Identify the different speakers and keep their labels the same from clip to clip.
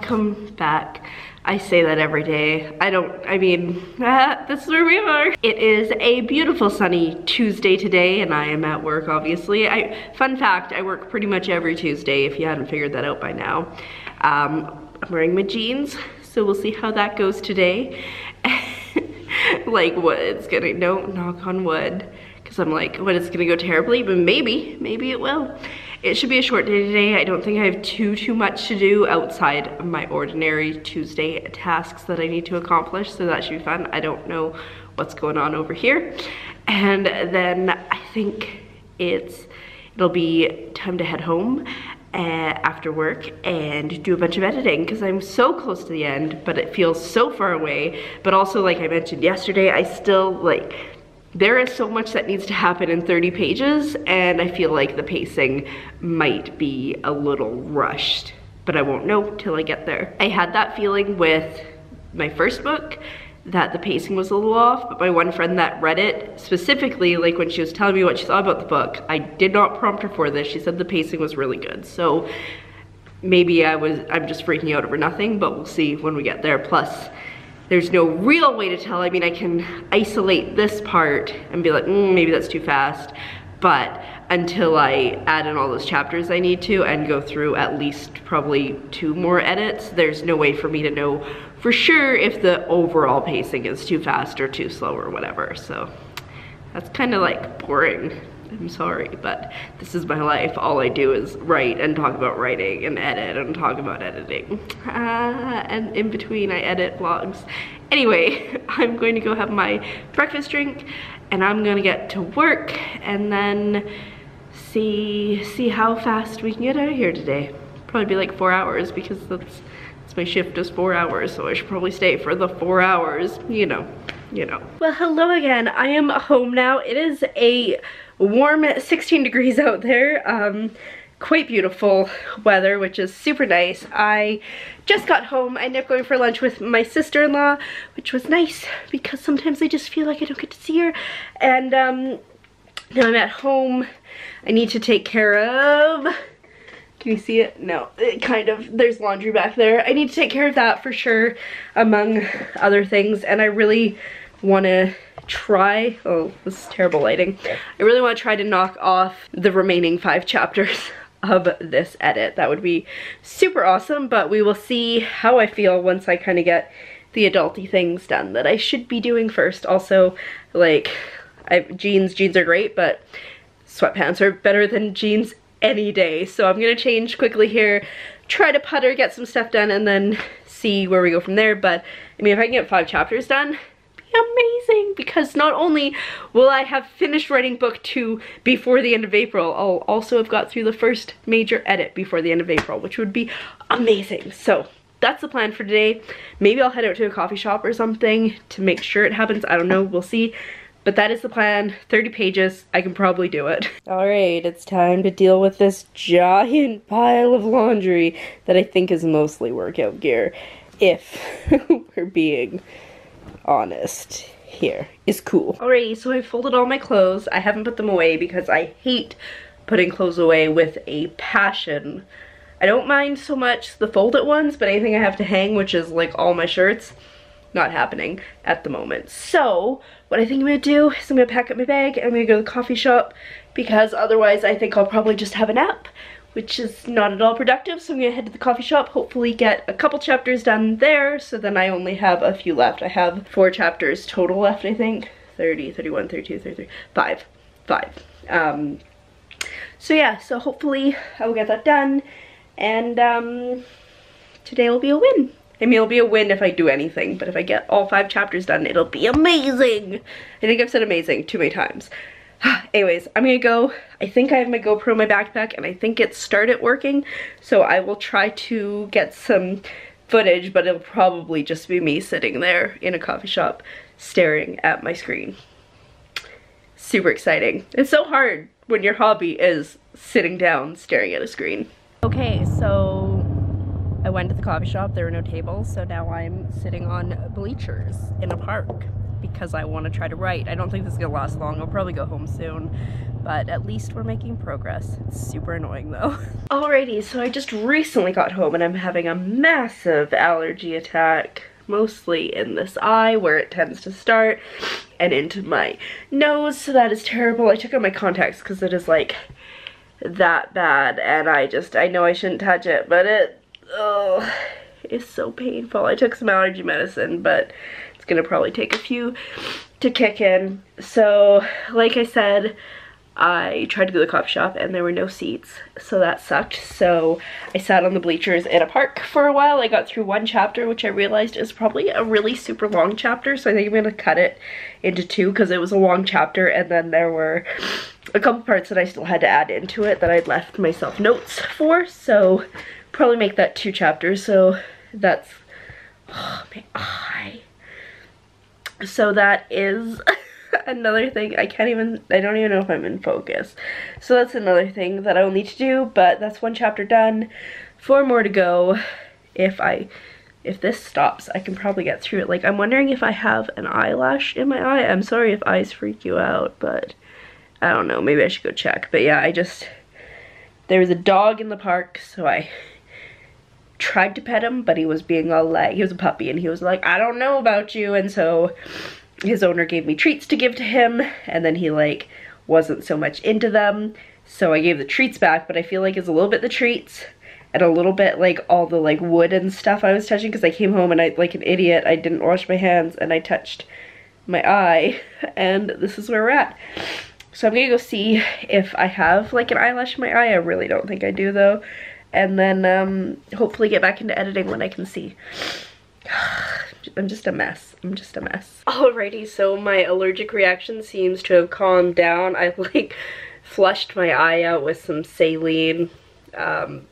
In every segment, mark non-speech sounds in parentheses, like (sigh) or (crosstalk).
Speaker 1: Welcome back. I say that every day. I don't, I mean, ah, (laughs) this is where we are. It is a beautiful sunny Tuesday today and I am at work obviously. I, fun fact, I work pretty much every Tuesday if you hadn't figured that out by now. Um, I'm wearing my jeans, so we'll see how that goes today. (laughs) like what it's gonna, no, knock on wood. Cause I'm like, what, it's gonna go terribly, but maybe, maybe it will. It should be a short day today. I don't think I have too, too much to do outside of my ordinary Tuesday tasks that I need to accomplish, so that should be fun. I don't know what's going on over here. And then I think it's, it'll be time to head home uh, after work and do a bunch of editing because I'm so close to the end, but it feels so far away. But also, like I mentioned yesterday, I still like, there is so much that needs to happen in 30 pages and I feel like the pacing might be a little rushed, but I won't know till I get there. I had that feeling with my first book that the pacing was a little off, but my one friend that read it specifically, like when she was telling me what she thought about the book, I did not prompt her for this. She said the pacing was really good. So maybe I was, I'm just freaking out over nothing, but we'll see when we get there. Plus, there's no real way to tell. I mean, I can isolate this part and be like, mm, maybe that's too fast. But until I add in all those chapters I need to and go through at least probably two more edits, there's no way for me to know for sure if the overall pacing is too fast or too slow or whatever. So that's kind of like boring. I'm sorry, but this is my life. All I do is write and talk about writing and edit and talk about editing. Uh, and in between I edit vlogs. Anyway, (laughs) I'm going to go have my breakfast drink and I'm gonna get to work and then see see how fast we can get out of here today. Probably be like four hours because that's, that's my shift is four hours, so I should probably stay for the four hours, you know, you know. Well, hello again. I am home now. It is a warm 16 degrees (laughs) out there. Um, quite beautiful weather, which is super nice. I just got home. I ended up going for lunch with my sister-in-law, which was nice because sometimes I just feel like I don't get to see her. And um, now I'm at home. I need to take care of... Can you see it? No, it kind of, there's laundry back there. I need to take care of that for sure, among other things. And I really want to try, oh, this is terrible lighting. I really want to try to knock off the remaining five chapters (laughs) of this edit. That would be super awesome, but we will see how I feel once I kind of get the adulty things done that I should be doing first. Also, like, I, jeans, jeans are great, but sweatpants are better than jeans any day. So I'm gonna change quickly here, try to putter, get some stuff done, and then see where we go from there. But, I mean, if I can get five chapters done, amazing because not only will I have finished writing book two before the end of April, I'll also have got through the first major edit before the end of April, which would be amazing. So that's the plan for today. Maybe I'll head out to a coffee shop or something to make sure it happens. I don't know, we'll see. But that is the plan, 30 pages, I can probably do it. (laughs) All right, it's time to deal with this giant pile of laundry that I think is mostly workout gear, if (laughs) we're being honest here is cool. Alrighty, so I folded all my clothes. I haven't put them away because I hate putting clothes away with a passion. I don't mind so much the folded ones, but anything I have to hang, which is like all my shirts, not happening at the moment. So, what I think I'm gonna do is I'm gonna pack up my bag and I'm gonna go to the coffee shop because otherwise I think I'll probably just have a nap which is not at all productive. So I'm gonna head to the coffee shop, hopefully get a couple chapters done there, so then I only have a few left. I have four chapters total left, I think. 30, 31, 32, 33, five, five. Um, so yeah, so hopefully I will get that done, and um, today will be a win. I mean, it'll be a win if I do anything, but if I get all five chapters done, it'll be amazing. I think I've said amazing too many times. (sighs) Anyways, I'm gonna go. I think I have my GoPro in my backpack and I think it started working. So I will try to get some footage, but it'll probably just be me sitting there in a coffee shop staring at my screen. Super exciting. It's so hard when your hobby is sitting down staring at a screen. Okay, so I went to the coffee shop, there were no tables, so now I'm sitting on bleachers in a park because I want to try to write. I don't think this is going to last long. I'll probably go home soon. but at least we're making progress. It's super annoying though. (laughs) Alrighty, so I just recently got home and I'm having a massive allergy attack mostly in this eye where it tends to start and into my nose so that is terrible. I took out my contacts because it is like that bad and I just I know I shouldn't touch it but it oh is so painful. I took some allergy medicine but it's gonna probably take a few to kick in. So like I said I tried to go to the coffee shop and there were no seats, so that sucked. So I sat on the bleachers in a park for a while. I got through one chapter, which I realized is probably a really super long chapter, so I think I'm gonna cut it into two because it was a long chapter and then there were a couple parts that I still had to add into it that I'd left myself notes for, so probably make that two chapters, so that's, oh, my eye. So that is (laughs) another thing. I can't even, I don't even know if I'm in focus. So that's another thing that I will need to do, but that's one chapter done. Four more to go. If I, if this stops, I can probably get through it. Like, I'm wondering if I have an eyelash in my eye. I'm sorry if eyes freak you out, but I don't know. Maybe I should go check. But yeah, I just, there was a dog in the park, so I tried to pet him, but he was being all like, he was a puppy, and he was like, I don't know about you, and so his owner gave me treats to give to him and then he like wasn't so much into them. So I gave the treats back but I feel like it's a little bit the treats and a little bit like all the like wood and stuff I was touching because I came home and I like an idiot I didn't wash my hands and I touched my eye (laughs) and this is where we're at. So I'm gonna go see if I have like an eyelash in my eye. I really don't think I do though and then um, hopefully get back into editing when I can see (sighs) I'm just a mess. I'm just a mess. Alrighty, so my allergic reaction seems to have calmed down. (laughs) I like flushed my eye out with some saline. Um,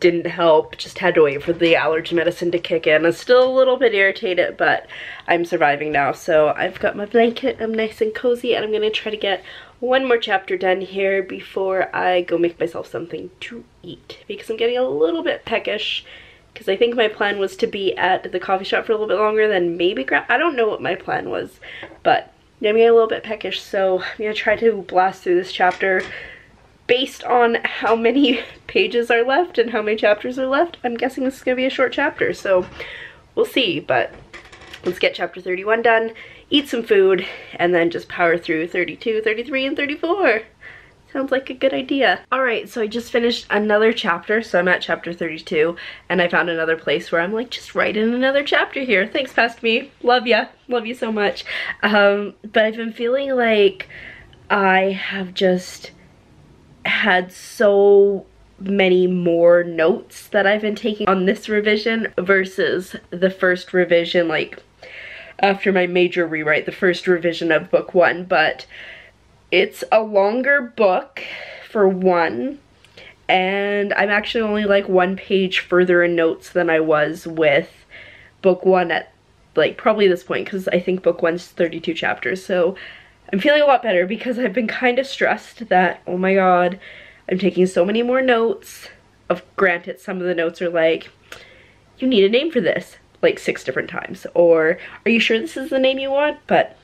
Speaker 1: didn't help, just had to wait for the allergy medicine to kick in. I'm still a little bit irritated, but I'm surviving now. So I've got my blanket, I'm nice and cozy, and I'm gonna try to get one more chapter done here before I go make myself something to eat because I'm getting a little bit peckish because I think my plan was to be at the coffee shop for a little bit longer than maybe grab. I don't know what my plan was, but I'm getting a little bit peckish, so I'm gonna try to blast through this chapter based on how many (laughs) pages are left and how many chapters are left. I'm guessing this is gonna be a short chapter, so we'll see, but let's get chapter 31 done, eat some food, and then just power through 32, 33, and 34. Sounds like a good idea. Alright, so I just finished another chapter, so I'm at chapter 32, and I found another place where I'm like, just write in another chapter here. Thanks, Past Me. Love ya. Love you so much. Um, but I've been feeling like I have just had so many more notes that I've been taking on this revision versus the first revision, like after my major rewrite, the first revision of book one, but it's a longer book for one, and I'm actually only like one page further in notes than I was with book one at like probably this point because I think book one's 32 chapters. So I'm feeling a lot better because I've been kind of stressed that, oh my god, I'm taking so many more notes. Of granted, some of the notes are like, you need a name for this, like six different times. Or, are you sure this is the name you want? But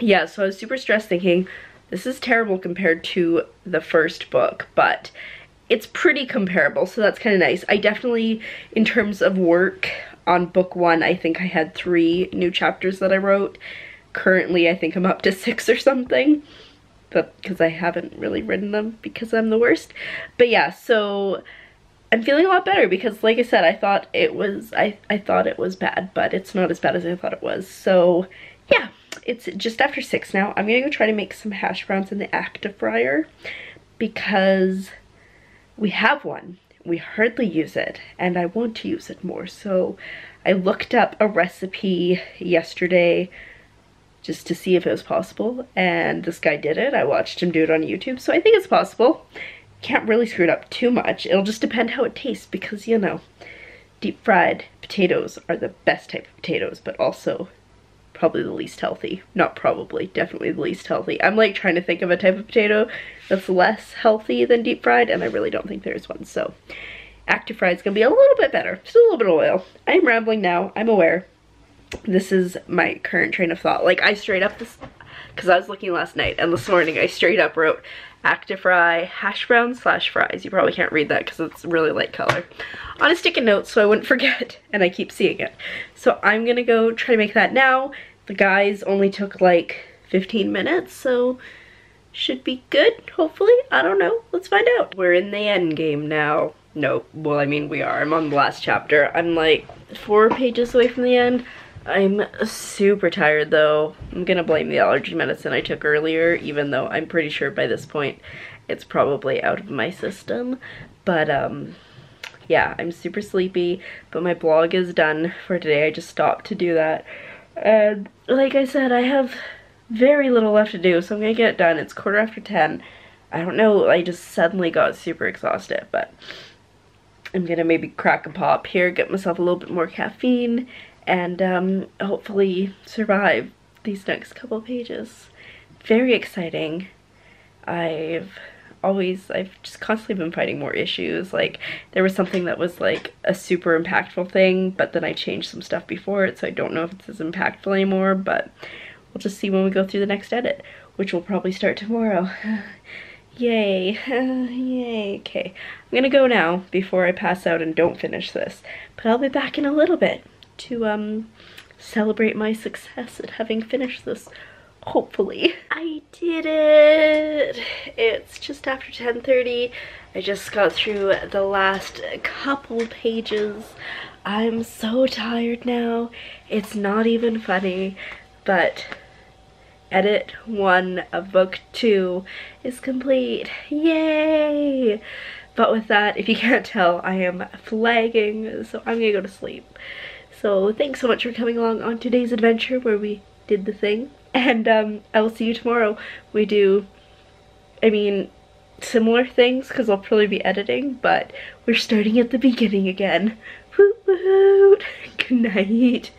Speaker 1: yeah, so I was super stressed thinking, this is terrible compared to the first book, but it's pretty comparable, so that's kind of nice. I definitely, in terms of work on book one, I think I had three new chapters that I wrote. Currently, I think I'm up to (laughs) six or something, but because I haven't really written them because I'm the worst. But yeah, so I'm feeling a lot better because like I said, I thought it was, I, I thought it was bad, but it's not as bad as I thought it was. So yeah, it's just after 6 now. I'm to go try to make some hash browns in the Actifryer because we have one. We hardly use it and I want to use it more. So I looked up a recipe yesterday just to see if it was possible and this guy did it. I watched him do it on YouTube so I think it's possible. Can't really screw it up too much. It'll just depend how it tastes because you know deep fried potatoes are the best type of potatoes but also probably the least healthy. Not probably, definitely the least healthy. I'm like trying to think of a type of potato that's less healthy than deep fried and I really don't think there's one. So active fried is gonna be a little bit better. Just a little bit of oil. I'm rambling now, I'm aware. This is my current train of thought. Like I straight up this because I was looking last night and this morning I straight up wrote active fry hash brown slash fries. You probably can't read that because it's really light color. On a sticky note so I wouldn't (laughs) forget and I keep seeing it. So I'm gonna go try to make that now. The guys only took like 15 minutes so should be good hopefully. I don't know. Let's find out. We're in the end game now. No, well I mean we are. I'm on the last chapter. I'm like four pages away from the end. I'm super tired though. I'm gonna blame the allergy medicine I took earlier, even though I'm pretty sure by this point it's probably out of my system. But um, yeah, I'm super sleepy, but my blog is done for today. I just stopped to do that. And like I said, I have very little left to do, so I'm gonna get it done. It's quarter after 10. I don't know, I just suddenly got super exhausted, but I'm gonna maybe crack a pop here, get myself a little bit more caffeine, and um, hopefully survive these next couple pages. Very exciting. I've always, I've just constantly been fighting more issues. Like, there was something that was like a super impactful thing, but then I changed some stuff before it, so I don't know if it's as impactful anymore, but we'll just see when we go through the next edit, which will probably start tomorrow. (sighs) Yay, (laughs) yay, okay. I'm gonna go now before I pass out and don't finish this, but I'll be back in a little bit to um, celebrate my success at having finished this, hopefully. I did it! It's just after 10.30. I just got through the last couple pages. I'm so tired now. It's not even funny, but edit one of book two is complete. Yay! But with that, if you can't tell, I am flagging, so I'm gonna go to sleep. So thanks so much for coming along on today's adventure where we did the thing. And um, I will see you tomorrow. We do, I mean, similar things because I'll probably be editing, but we're starting at the beginning again. Woot woot! (laughs) Good night.